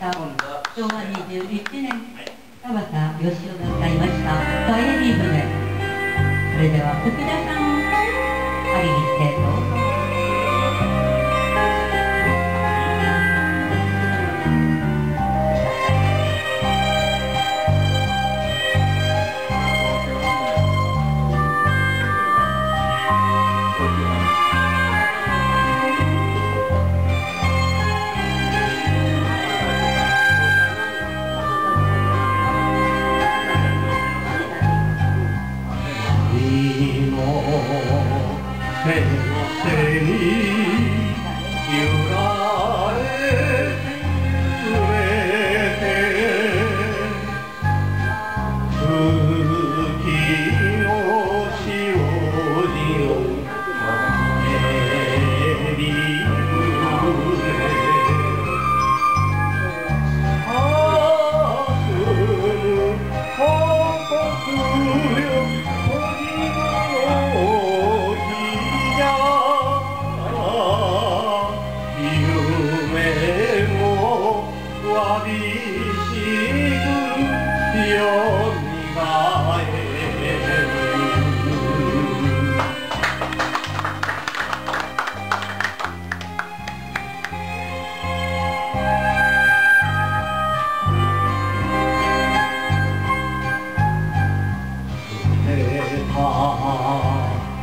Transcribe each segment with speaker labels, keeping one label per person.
Speaker 1: 昭和21年田畑義雄が歌いました「帰り船」それでは福田さんをありにしてどうぞ。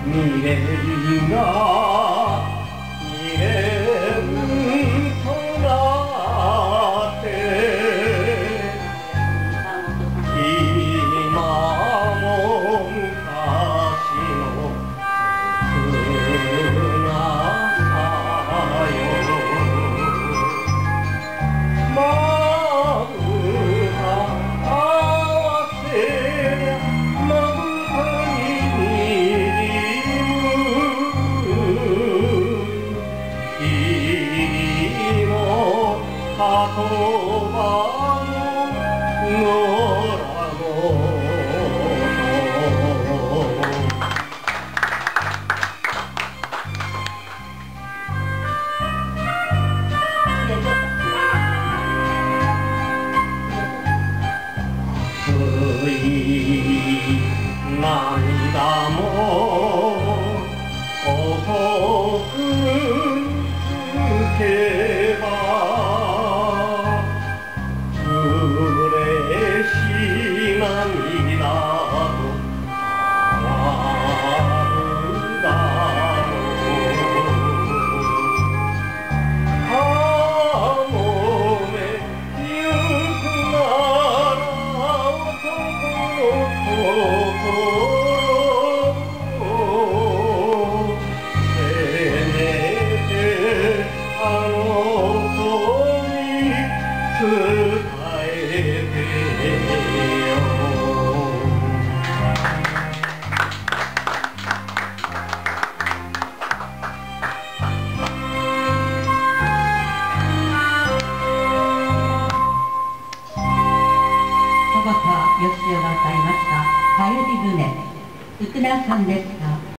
Speaker 2: 未練が 해봐 주의 신앙이라도 아름다워 가몸에 유나라 도고 よ
Speaker 1: 田畑義雄が歌いました「帰り船」福田さんでした。